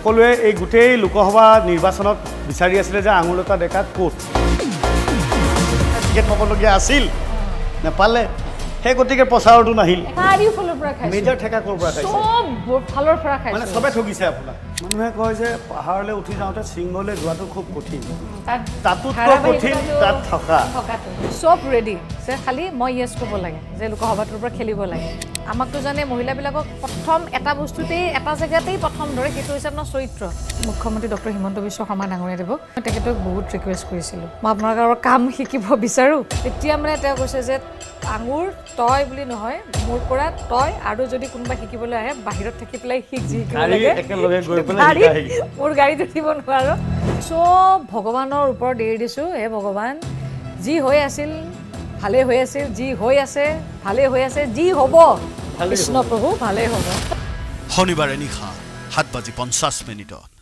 সকলোৱে এই গোটেই লোকসভা নিৰ্বাচনত বিচাৰি আছিলে যে আঙুলতা ডেকা ক'ত? টিকেট পাবলগীয়া আছিল। নেপালে। সেই গতিকে প্ৰচাৰতো নাহিল। মেজৰ ঠেকা ক'ৰ পৰা খাইছে? মানে চবে ঠগিছে আপোনাক। মানুহে কয় যে পাহাৰলৈ উঠি যাওঁতে শৃংগলৈ যোৱাটো খুব কঠিন। তাত তাতোতকৈ কঠিন তাত থকা চব ৰেডি যে খালি মই য়েছ ক'ব লাগে যে লোকসভাটোৰ পৰা খেলিব লাগে। আমাকতো জানে মহিলাবিলাকক প্ৰথম এটা বস্তুতেই এটা জেগাতেই প্ৰথম ধৰে সেইটো হৈছে আপোনাৰ চৰিত্ৰ। মুখ্যমন্ত্ৰী ডক্টৰ হিমন্ত বিশ্ব শৰ্মা ডাঙৰীয়া দেৱক মই তেখেতক বহুত ৰিকুৱেষ্ট কৰিছিলোঁ। মই আপোনালোকৰ কাম শিকিব বিচাৰোঁ। তেতিয়া মানে তেওঁ কৈছে যে আঙুৰ তই বুলি নহয় মোৰ পৰা তই আৰু যদি কোনোবা শিকিবলৈ আহে বাহিৰত থাকি পেলাই শিক যি। মোৰ গাড়ীত উঠিব নোৱাৰোঁ। চব ভগৱানৰ ওপৰত এৰি দিছোঁ হে ভগৱান যি হৈ আছিল ভালে হৈ আছিল যি হৈ আছে ভালে হৈ আছে যি হ'ব। ভালেই কৃষ্ণ প্ৰভু ভালেই হ'ব। শনিবাৰে নিশা সাত বাজি পঞ্চাছ মিনিটত।